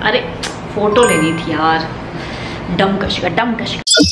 अरे फ़ोटो लेनी थी यार। डम कशिका डम Kashika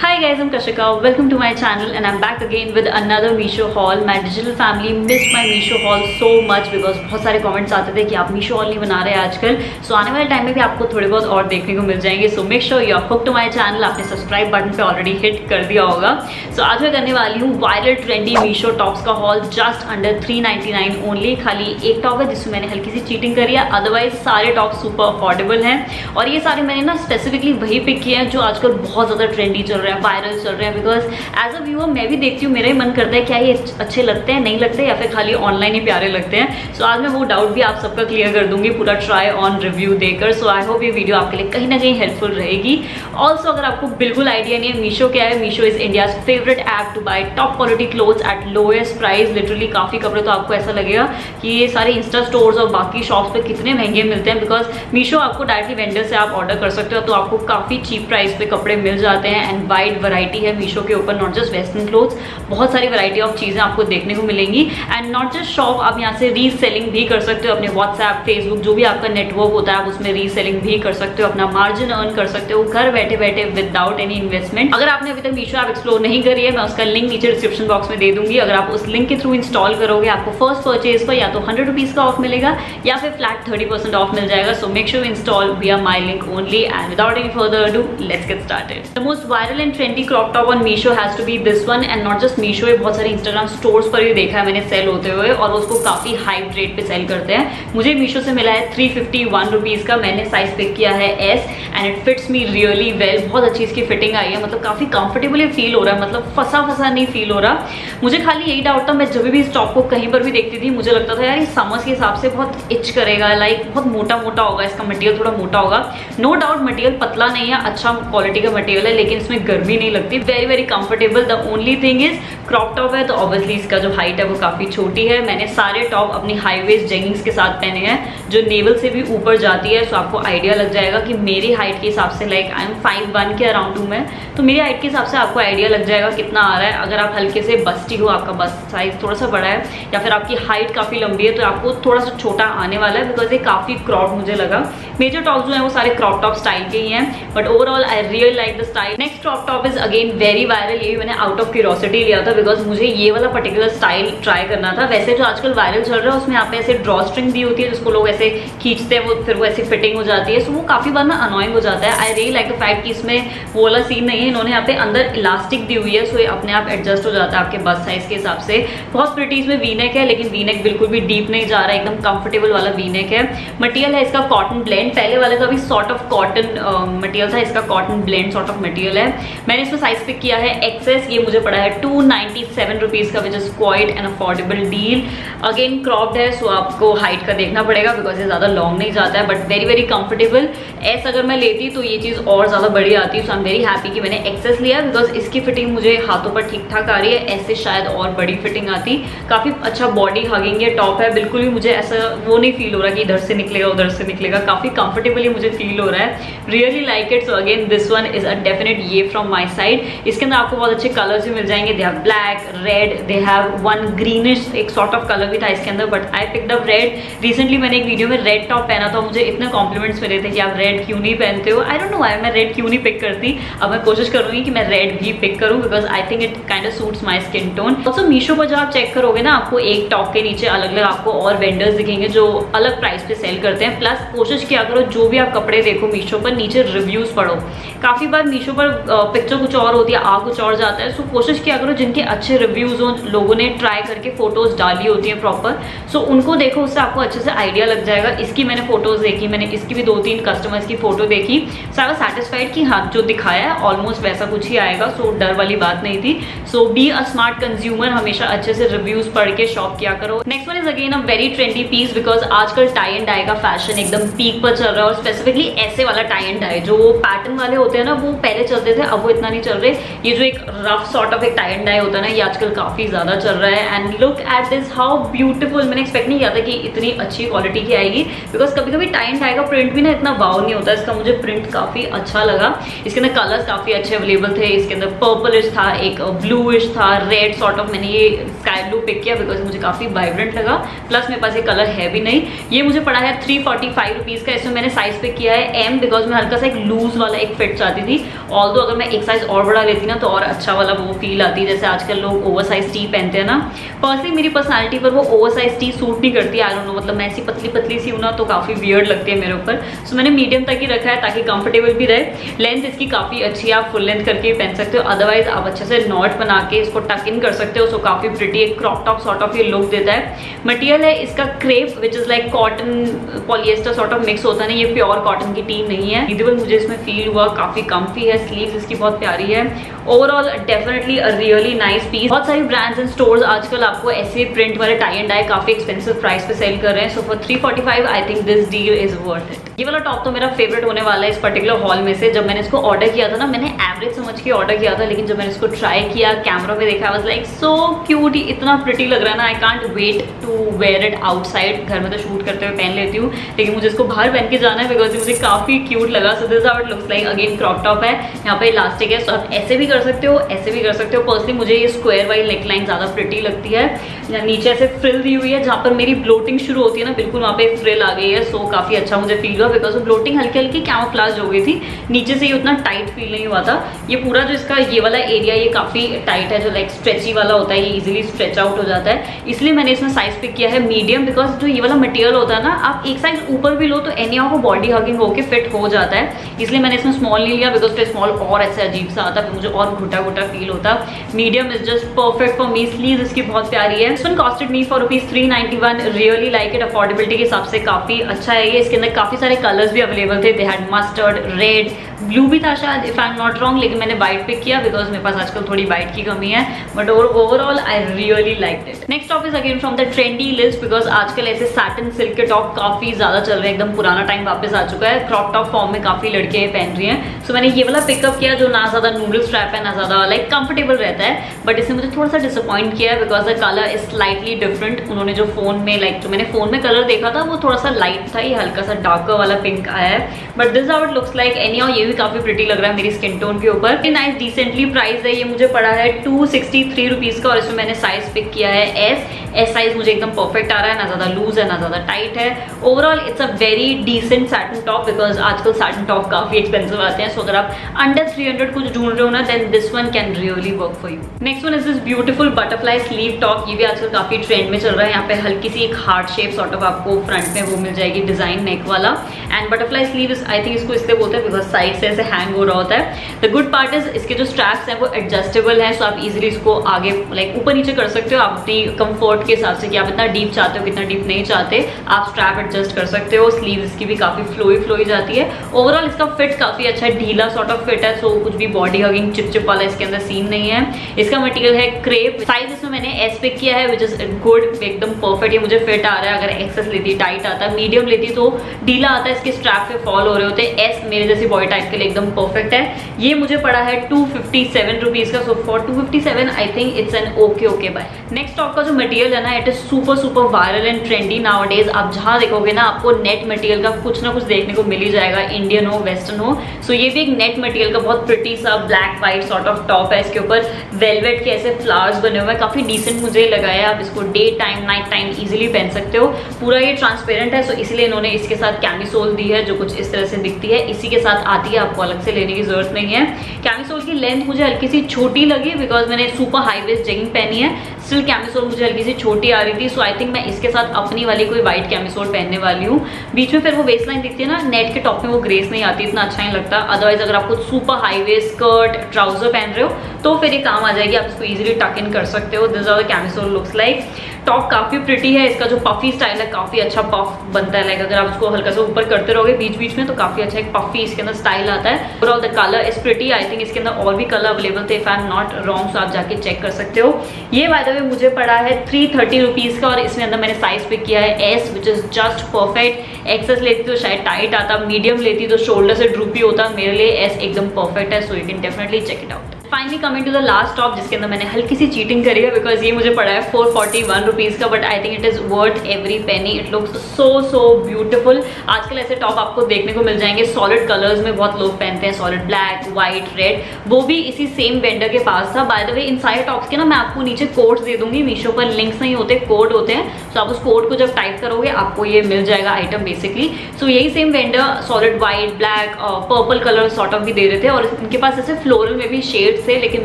Hi guys, I'm Kashika. Welcome to my channel and I'm back again with another Misho haul. My digital family missed my Misho haul so much because बहुत सारे comments आते थे कि आप Misho haul नहीं बना रहे आजकल. So आने वाले टाइम में भी आपको थोड़े बहुत और देखने को मिल जाएँगे. So make sure you're hooked to my channel. आपने सब्सक्राइब बटन पे ऑलरेडी हिट कर दिया होगा. So आज मैं करने वाली हूँ वायरल ट्रेंडी मीशो टॉप्स का हॉल जस्ट अंडर 399 ओनली. खाली एक टॉप है जिसमें मैंने हल्की सी चीटिंग करी है अदरवाइज़ सारे टॉप सुपर अफोर्डेबल हैं और ये सारे मैंने ना स्पेसिफिकली वही पिक किए हैं जो आजकल बहुत ज़्यादा ट्रेंडी चल रहे हैं वायरल चल रहे हैं बिकॉज़ एज अ व्यूअर मैं भी देखती हूँ मेरा ही मन करता है क्या ये अच्छे लगते हैं नहीं लगते या फिर खाली ऑनलाइन ही प्यारे लगते हैं। सो so, आज मैं वो डाउट भी आप सबका क्लियर कर दूँगी पूरा ट्राई ऑन रिव्यू देकर। सो आई होप ये वीडियो आपके लिए कहीं ना कहीं हेल्पफुल रहेगी। ऑल्सो अगर आपको बिल्कुल आइडिया नहीं है मीशो क्या है? Meesho is India favourite app to buy top quality clothes at lowest price literally काफ़ी कपड़े तो आपको ऐसा लगेगा कि ये सारे इंस्टा स्टोर्स और बाकी शॉप्स पे कितने महँगे मिलते हैं बिकॉज़ मीशो आपको डायरेक्टली वेंडर से आप ऑर्डर कर सकते हो तो आपको काफ़ी चीप प्राइस पे कपड़े मिल जाते हैं एंड वाइड वराइटी है मीशो के ऊपर नॉट जस्ट वेस्टर्न क्लोथ्स बहुत सारी वराइटी ऑफ़ चीज़ें आपको देखने को मिलेंगी। एंड नॉट जस्ट शॉप आप यहाँ से रीसेलिंग भी कर सकते हो अपने व्हाट्सएप फेसबुक जो भी आपका नेटवर्क होता है, आप उसमें रीसेलिंग भी कर सकते हो, अपना मार्जिन अर्न कर सकते हो, घर बैठे बैठे विदाउट एनी इन्वेस्टमेंट अगर आपने अभी तक मीशो आप एक्सप्लोर नहीं करी है, मैं उसका लिंक नीचे डिस्क्रिप्शन बॉक्स में दे दूँगी। अगर आप उस लिंक के थ्रू इंस्टॉल करोगे, आपको फ़र्स्ट परचेज पर या तो हंड्रेड रुपीज़ का ऑफ़ मिलेगा, या फिर फ्लैट थर्टी परसेंट ऑफ़ मिल जाएगा। So make sure install via my link only and without any further do let's get started the most viral and trendy crop top on Meesho has to be this one and not just Meesho बहुत सारे Instagram stores पर भी देखा है मैंने cell होते हुए और उसको काफ़ी हाई रेट पे सेल करते हैं। मुझे मीशो से मिला है थ्री फिफ्टी वन रुपीज़ का, मैंने साइज़ पिक किया है S and it fits me really well बहुत अच्छी इसकी फिटिंग आई है मतलब काफ़ी कंफर्टेबली फील हो रहा है मतलब फंसा फंसा नहीं फील हो रहा। मुझे खाली यही डाउट था, मैं जब भी इस टॉप को कहीं पर भी देखती थी, मुझे लगता था, यार, ये समर्स के हिसाब से बहुत इच करेगा लाइक बहुत मोटा मोटा होगा, इसका मटेरियल थोड़ा मोटा होगा। नो डाउट मटेरियल पतला नहीं है अच्छा क्वालिटी का मटेरियल है, लेकिन इसमें गर्मी नहीं लगती। Very very comfortable the only thing is crop top है तो ऑब्वियसली इसका जो हाइट है, वो काफ़ी छोटी है। मैंने सारे टॉप अपनी हाई वेस्ट जेगिंग्स के साथ पहने हैं, जो नेवल से भी ऊपर जाती है सो आपको आइडिया लग जाएगा कि मेरी हाइट के हिसाब से like I am five one के अराउंड हूँ मैं। तो मेरी हाइट के हिसाब से आपको आइडिया लग जाएगा कितना आ रहा है। अगर आप हल्के से बस्टी हो, आपका बस्ट साइज़ थोड़ा सा बड़ा है, या फिर आपकी हाइट काफ़ी लंबी है तो आपको थोड़ा सा छोटा आने वाला है बिकॉज़ ये काफ़ी क्रॉप मुझे लगा। मेजर टॉप जो है, वो सारे क्रॉप टॉप स्टाइल के ही हैं but overall I real like the style next crop top is again very viral ये भी मैंने आउट ऑफ़ क्यूरोसिटी लिया था बिकॉज़ मुझे ये वाला पर्टिकुलर स्टाइल ट्राई करना था। वैसे जो आजकल वायरल चल रहा है, उसमें यहाँ पे ऐसे ड्रॉ स्ट्रिंग दी होती है, जिसको लोग ऐसे खींचते हैं, वो फिर वो ऐसे फिटिंग हो जाती है। सो वो काफ़ी बार ना अनोइंग हो जाता है। I really like the fact कि इसमें वो वाला सीन नहीं है। इन्होंने यहाँ पे अंदर इलास्टिक दी हुई है सो ये अपने आप एडजस्ट हो जाता है आपके बस साइज़ के हिसाब से। बहुत प्रिटी इसमें वीनेक है, लेकिन वीनेक बिल्कुल भी डीप नहीं जा रहा है। एकदम कंफर्टेबल वाला वीनेक है। मटीरियल है इसका कॉटन ब्लेंड पहले वाले का भी सॉर्ट ऑफ़ कॉटन मटीरियल था, इसका cotton blend sort of material है। मैंने इसमें साइज़ पिक किया है एक्सेस ये मुझे पड़ा है टू नाइनटी सेवन रुपीज़ का which is quite an affordable deal again cropped है सो आपको हाइट का देखना पड़ेगा बिकॉज़ ये ज़्यादा लॉन्ग नहीं जाता है but very very comfortable S अगर मैं लेती तो ये चीज़ और ज़्यादा बड़ी आती so I am very happy कि मैंने एक्सेस लिया बिकॉज़ इसकी फिटिंग मुझे हाथों पर ठीक ठाक आ रही है, ऐसे शायद और बड़ी फिटिंग आती. काफ़ी अच्छा बॉडी हगिंग ये टॉप है, बिल्कुल भी मुझे ऐसा वो नहीं फील हो रहा कि इधर से निकलेगा, उधर से निकलेगा, काफ़ी कंफर्टेबली मुझे फील हो रहा है. Really like it so again this one is a definite yay from my side इसके अंदर आपको बहुत अच्छे कलर्स भी मिल जाएँगे. They have black red they have one greenish एक सॉर्ट ऑफ़ कलर भी था इसके अंदर but I picked up red recently मैंने एक वीडियो में रेड टॉप पहना था मुझे इतने कॉम्प्लीमेंट्स मिले थे कि आप रेड क्यों नहीं पहनते हो? आई डोंट नो आई मैं रेड क्यों नहीं पिक करती. अब मैं कोशिश करूँगी कि मैं रेड भी पिक करूँ because I think it kind of suits my skin tone also Meesho पर जब आप चेक करोगे ना, आपको एक टॉप के नीचे अलग अलग आपको और वेंडर्स दिखेंगे जो अलग प्राइस पे सेल करते हैं. प्लस कोशिश किया करो, जो भी आप कपड़े देखो मीशो पर, नीचे रिव्यूज़ पढ़ो. काफ़ी बार मीशो पर पिक्चर कुछ और होती है आ कुछ और जाता है। सो so, कोशिश किया करो जिनके अच्छे रिव्यूज़ हो लोगों ने ट्राई करके फ़ोटोज़ डाली होती हैं प्रॉपर सो उनको देखो उससे आपको अच्छे से आइडिया लग जाएगा। इसकी मैंने फ़ोटोज़ देखी मैंने इसकी भी दो तीन कस्टमर्स की फ़ोटो देखी। सो आई वॉज़ सेटिस्फाइड कि हाँ जो दिखाया है ऑलमोस्ट वैसा कुछ ही आएगा। सो so, डर वाली बात नहीं थी। So be a smart consumer हमेशा अच्छे से रिव्यूज़ पढ़ के शॉप किया करो। Next one is again a very trendy piece because आजकल टाई एंड डाई का फ़ैशन एकदम पीक पर चल रहा है और स्पेसिफिकली ऐसे वाला टाई एंड डाई जो पैटर्न वाले होते हैं ना वो पहले चलते थे अब वो इतना नहीं चल रहे। ये जो एक रफ सॉर्ट ऑफ़ एक टाई एंड डाई होता है ना, ये आजकल काफ़ी ज़्यादा चल रहा है। And look at this how beautiful मैंने एक्सपेक्ट नहीं किया था कि इतनी अच्छी क्वालिटी की आएगी। बिकॉज़ कभी कभी टाई एंड डाई का प्रिंट भी ना इतना वाव नहीं होता। इसका मुझे प्रिंट काफ़ी अच्छा लगा। इसके अंदर कलर्स काफ़ी अच्छे अवेलेबल थे। इसके अंदर पर्पलिश था, एक ब्लूइश था रेड सॉर्ट ऑफ़ मैंने ये स्काई ब्लू पिक किया बिकॉज़ मुझे काफ़ी वाइब्रेंट लगा। प्लस मेरे पास ये कलर है भी नहीं। ये मुझे पड़ा है थ्री फोर्टी फाइव रुपीज़ का। इसमें मैंने साइज़ पिक किया है एम बिकॉज़ मैं हल्का सा एक लूज वाला एक फिट चाहती थी। ऑल अगर मैं एक साइज़ और बड़ा लेती ना तो और अच्छा वाला वो फील आती। है जैसे आजकल लोग ओवर साइज़ टी पहनते हैं ना। पर्सनली मेरी पर्सनैलिटी पर वो ओवर साइज़ टी सूट नहीं करती आई डोंट नो मतलब मैं ऐसी पतली पतली सी हूँ ना तो काफ़ी वियर्ड लगती है मेरे ऊपर। सो मैंने मीडियम तक ही रखा है, ताकि कंफर्टेबल भी रहे। लेंथ इसकी काफ़ी अच्छी है, आप फुल लेंथ करके पहन सकते हो। अदरवाइज़ आप अच्छे से नॉट बना के इसको टक इन कर सकते हो। सो काफ़ी प्रिटी एक क्रॉप टॉप सॉर्ट ऑफ़ ये लुक देता है। मटेरियल है इसका crepe which is like cotton polyester sort of mix होता है ना ये प्योर कॉटन की टीम नहीं है। इधर मुझे इसमें फील हुआ, काफ़ी कम्फी है स्लीव इसकी बहुत प्यारी है। Overall definitely a really nice piece बहुत सारी ब्रांड्स एंड स्टोर्स आजकल आपको ऐसे प्रिंट वाले टाई एंड डाई काफ़ी एक्सपेंसिव प्राइस पे सेल कर रहे हैं। So for 345 I think this deal is worth it ये वाला टॉप तो मेरा फेवरेट होने वाला है इस पर्टिकुलर हॉल में से। जब मैंने इसको ऑर्डर किया था ना, मैंने एवरेज समझ के ऑर्डर किया था, लेकिन जब मैंने इसको ट्राई किया कैमरा में देखा वाज लाइक सो क्यूट इतना प्रिटी लग रहा है ना I can't wait to wear it outside घर में तो शूट करते हुए पहन लेती हूँ, लेकिन मुझे इसको बाहर पहन के जाना है बिकॉज़ मुझे काफ़ी क्यूट लगा। So this out looks like again crop top है, यहाँ पे इलास्टिक है। सो आप ऐसे भी कर सकते हो, ऐसे भी कर सकते हो। पर्सनली मुझे ये स्क्वायर वाली नेकलाइन ज़्यादा प्रिटी लगती है। नीचे ऐसे फ्रिल दी हुई है, जहाँ पर मेरी ब्लोटिंग शुरू होती है ना, बिल्कुल वहाँ पे फ्रिल आ गई है सो काफ़ी अच्छा मुझे फील हुआ बिकॉज़ ब्लोटिंग हल्की हल्की कैमोफ्लाज हो गई थी। नीचे से ये उतना टाइट फील नहीं हुआ था। ये पूरा जो इसका ये वाला एरिया ये काफ़ी टाइट है, जो लाइक स्ट्रेची वाला होता है, ये इजिली स्ट्रेच आउट हो जाता है। इसलिए मैंने इसमें साइज़ पिक किया है मीडियम बिकॉज़ जो ये वाला मटेरियल होता है ना, आप एक साइज़ ऊपर भी लो तो एनी ऑफ़ बॉडी हगिंग होकर फिट हो जाता है। इसलिए मैंने इसमें स्मॉल नहीं लिया बिकॉज़ स्मॉल और ऐसे अजीब सा आता मुझे और घुटा घुटा फील होता। Medium is just perfect for me sleeve इसकी बहुत प्यारी है। One costed me for rupees three ninety one really like it affordability के हिसाब से काफ़ी अच्छा है ये। इसके अंदर काफ़ी सारे कलर्स भी अवेलेबल थे. They had mustard red blue भी था शायद if I am not wrong लेकिन मैंने वाइट पिक किया बिकॉज़ मेरे पास आजकल थोड़ी वाइट की कमी है but overall I really like it next top is again from the trendy list because आजकल ऐसे सैटन सिल्क के टॉप काफ़ी ज़्यादा चल रहे हैं एकदम पुराना टाइम वापस आ चुका है। क्रॉप टॉप फॉर्म में काफ़ी लड़के पहन रही हैं। सो so, मैंने ये वाला पिकअप किया जो ना ज़्यादा नूडल स्ट्रैप है ना ज़्यादा लाइक कंफर्टेबल रहता है बट इसने मुझे थोड़ा सा डिसअपॉइंट किया है because the colour is slightly different उन्होंने जो फ़ोन में लाइक जो मैंने फ़ोन में कलर देखा था वो थोड़ा सा लाइट था ये हल्का सा डार्कर वाला पिंक आया है। But this out looks like any और ये भी काफ़ी प्रिटी लग रहा है मेरी स्किन टोन के ऊपर। नाइस डिसेंटली प्राइस है, ये मुझे पड़ा है टू सिक्सटी थ्री रुपीज़ का और इसमें मैंने साइज़ पिक किया है एस एस साइज़ मुझे एकदम परफेक्ट आ रहा है, ना ज़्यादा लूज है, ना ज़्यादा टाइट है। Overall it's a very decent satin top because आजकल सैटन टॉप काफ़ी एक्सपेंसिव आते हैं। सो अगर आप अंडर थ्री हंड्रेड कुछ ढूंढ रहे हो ना then this one can really work for you next one is this beautiful butterfly sleeve top ये भी आजकल काफ़ी ट्रेंड में चल रहा है। यहाँ पे हल्की सी एक हार्ट शेप सॉर्ट ऑफ़ आपको फ्रंट में वो मिल जाएगी डिज़ाइन नेक वाला। And butterfly sleeve I think इसको इसलिए बोलते हैं बिकॉज़ साइड से ऐसे हैंग हो रहा होता है। द गुड पार्ट इज़ इसके जो स्ट्रैप्स हैं, वो एडजस्टेबल है सो आप इजिली इसको आगे लाइक ऊपर नीचे कर सकते हो। आप अपनी कंफर्ट के हिसाब से कि आप इतना डीप चाहते हो कितना डीप नहीं चाहते, आप स्ट्रैप एडजस्ट कर सकते हो। स्लीव इसकी भी काफ़ी फ्लोई फ्लोई जाती है। ओवरऑल इसका फिट काफ़ी अच्छा है, ढीला सॉर्ट ऑफ़ फिट है सो कुछ भी बॉडी हगिंग चिप चिप वाला इसके अंदर सीन नहीं है। इसका मटेरियल है क्रेप साइज़ इसमें मैंने एस पिक किया है विच इज़ गुड एकदम परफेक्ट ये मुझे फिट आ रहा है, अगर एक्सेस लेती टाइट आता मीडियम लेती तो ढीला आता है। इसके स्ट्रैप पे फॉल हो रहे होते एस मेरे जैसी बॉडी टाइप के लिए एकदम परफेक्ट है। ये मुझे पड़ा है टू फिफ्टी सेवन रुपीज़ का so for two fifty seven I think it's an okay okay buy next top का जो मटेरियल है ना it is super super viral and trendy nowadays आप जहाँ देखोगे ना, आपको नेट मटेरियल का कुछ ना कुछ देखने को मिल ही जाएगा इंडियन हो वेस्टर्न हो। सो so ये भी एक नेट मटेरियल का बहुत प्रिटी सा black white sort of top है। इसके ऊपर वेलवेट के ऐसे फ्लावर्स बने हुए हैं। काफ़ी डिसेंट मुझे लगा है। आप इसको day time night time easily पहन सकते हो। पूरा ये ट्रांसपेरेंट है सो so इसलिए इन्होंने इसके साथ कैमिसोल दी है, जो कुछ इस तरह से दिखती है। इसी के साथ आती है आपको अलग से लेने की ज़रूरत नहीं है। कैमिसोल की लेंथ मुझे हल्की सी छोटी लगी बिकॉज़ मैंने सुपर हाई वेस्ट जेगिंग पहनी है। स्टिल कैमिसोल मुझे हल्की सी छोटी आ रही थी सो आई थिंक मैं इसके साथ अपनी वाली कोई व्हाइट कैमिसोल पहनने वाली हूँ। बीच में फिर वो वेस्ट लाइन दिखती है ना नेट के टॉप में वो ग्रेस नहीं आती, इतना अच्छा नहीं लगता। अदरवाइज़ अगर आपको super high waist skirt trouser पहन रहे हो तो फिर ये काम आ जाएगी, आप इसको इजिली टक इन कर सकते हो। This are the camisole looks like top काफ़ी प्रिटी है, इसका जो पफी स्टाइल है, काफ़ी अच्छा पफ बनता है। लाइक अगर आप उसको हल्का सा ऊपर करते रहोगे बीच बीच में तो काफ़ी अच्छा एक पफी इसके अंदर स्टाइल आता है। Overall the colour is pretty I think इसके अंदर और भी कलर अवेलेबल थे if I am not wrong so आप जाके चेक कर सकते हो। ये बाय द वे मुझे पड़ा है थ्री थर्टी रुपीज़ का और इसमें अंदर मैंने साइज़ पिक किया है S which is just perfect XS लेती तो शायद टाइट आता मीडियम लेती तो शोल्डर से ड्रूपी होता, मेरे लिए एस एकदम परफेक्ट है so you can definitely check it out finally coming to the last top जिसके अंदर मैंने हल्की सी चीटिंग करी है बिकॉज़ ये मुझे पड़ा है फोर फोर्टी वन रुपीज़ का but I think it is worth every penny it looks so so beautiful आजकल ऐसे टॉप आपको देखने को मिल जाएँगे सॉलिड कलर्स में बहुत लोग पहनते हैं सॉलिड ब्लैक व्हाइट रेड वो भी इसी सेम वेंडर के पास था. बाय द वे इन सारे टॉप्स के ना मैं आपको नीचे कोड्स दे दूँगी. मीशो पर लिंक्स नहीं होते कोड होते हैं. तो आप उस कोड को जब टाइप करोगे, आपको ये मिल जाएगा आइटम बेसिकली सो यही same vendor solid white black purple colour sort of भी दे रहे थे और इनके पास ऐसे फ्लोरल में भी शेड्स थे लेकिन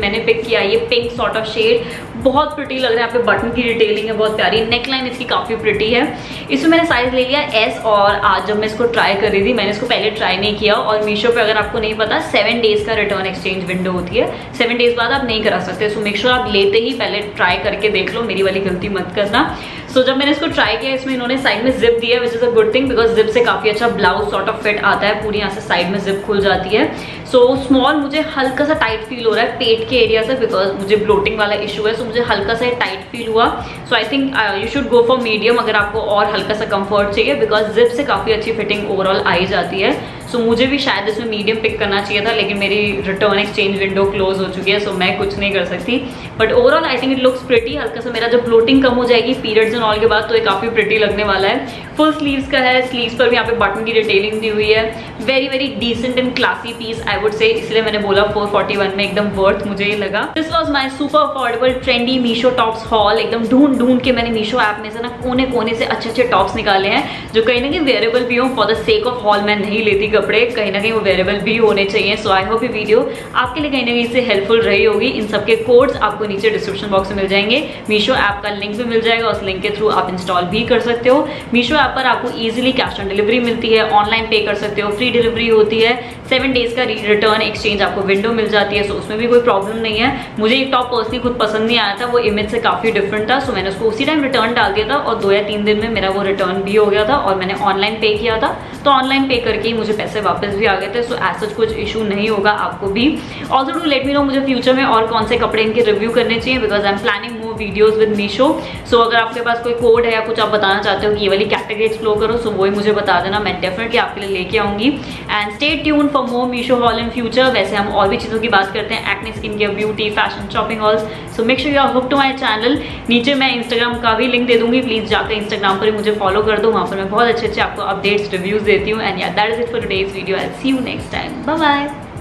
मैंने पिक किया ये पिंक सॉर्ट ऑफ़ शेड बहुत प्रिटी लग रहा है, यहाँ पे बटन की डिटेलिंग है, बहुत प्यारी. नेक लाइन इसकी काफ़ी प्रिटी है. इसमें मैंने साइज़ ले लिया एस और आज जब मैं इसको ट्राई कर रही थी, मैंने इसको पहले ट्राई नहीं किया. और मीशो पे अगर आपको नहीं पता सेवन डेज़ का रिटर्न एक्सचेंज विंडो होती है. सेवन डेज़ बाद आप नहीं करा सकते. सो मेक श्योर आप लेते ही पहले ट्राई करके देख लो. मेरी वाली गलती मत करना. सो so, जब मैंने इसको ट्राई किया इसमें इन्होंने साइड में जिप दिया which is a good thing because zip से काफ़ी अच्छा ब्लाउज सॉर्ट ऑफ़ फिट आता है। पूरी यहाँ से साइड में जिप खुल जाती है। सो so, स्मॉल मुझे हल्का सा टाइट फील हो रहा है पेट के एरिया से बिकॉज़ मुझे ब्लोटिंग वाला इशू है। सो so मुझे हल्का सा टाइट फील हुआ। So I think you should go for medium अगर आपको और हल्का सा कंफर्ट चाहिए बिकॉज़ जिप से काफ़ी अच्छी फिटिंग ओवरऑल आई जाती है। सो so, मुझे भी शायद इसमें मीडियम पिक करना चाहिए था लेकिन मेरी रिटर्न एक्सचेंज विंडो क्लोज हो चुकी है सो so मैं कुछ नहीं कर सकती। But overall I think it looks pretty हल्का सा मेरा जब ब्लोटिंग कम हो जाएगी पीरियड्स एंड ऑल के बाद तो ये काफ़ी प्रिटी लगने वाला है। फुल स्लीव्स का है स्लीव्स पर भी यहाँ पे बटन की डिटेलिंग दी हुई है। Very very decent and classy piece I would say इसलिए मैंने बोला 441 में एकदम वर्थ मुझे ये लगा। This was my super affordable trendy Meesho tops haul एकदम ढूंढ ढूंढ के मैंने मीशो ऐप में से ना कोने कोने से अच्छे अच्छे टॉप्स निकाले हैं जो कहीं ना कहीं वेरेबल भी हो for the sake of haul मैं नहीं लेती कपड़े कहीं ना कहीं अवेलेबल भी होने चाहिए। सो आई होप ये वीडियो आपके लिए कहीं ना कहीं से हेल्पफुल रही होगी। इन सबके कोड्स आपको नीचे डिस्क्रिप्शन बॉक्स में मिल जाएँगे। मीशो ऐप का लिंक भी मिल जाएगा। उस लिंक के थ्रू आप इंस्टॉल भी कर सकते हो। मीशो ऐप पर आपको ईजिली कैश ऑन डिलीवरी मिलती है। ऑनलाइन पे कर सकते हो। फ्री डिलीवरी होती है। सेवन डेज़ का रिटर्न एक्सचेंज आपको विंडो मिल जाती है सो उसमें भी कोई प्रॉब्लम नहीं है। मुझे एक टॉप पर्सनली खुद पसंद नहीं आया था, वो इमेज से काफ़ी डिफरेंट था सो मैंने उसको उसी टाइम रिटर्न डाल दिया था और दो या तीन दिन में मेरा वो रिटर्न भी हो गया था और मैंने ऑनलाइन पे किया था। तो ऑनलाइन पे करके ही मुझे पैसे वापस भी आ गए थे सो एज सच कुछ इशू नहीं होगा आपको भी। Also to let me know मुझे फ्यूचर में और कौन से कपड़े इनके रिव्यू करने चाहिए because I am planning more videos with Meesho so अगर आपके पास कोई कोड है या कुछ आप बताना चाहते हो कि ये वाली कैटेगरी एक्सप्लोर करो सो वो ही मुझे बता देना। मैं डेफिनेटली आपके लिए लेके आऊँगी। And stay tune for more Meesho haul in future वैसे हम और भी चीज़ों की बात करते हैं। Acne skin care beauty fashion shopping hauls so make sure you are hook to my channel नीचे मैं इंस्टाग्राम का भी लिंक दे दूँगी। प्लीज़ जाकर इंस्टाग्राम पर मुझे फॉलो कर दो। वहाँ पर मैं बहुत अच्छे अच्छे आपको अपडेट्स रिव्यूज़ देती हूँ। And yeah that is it for today's video I see you next time bye bye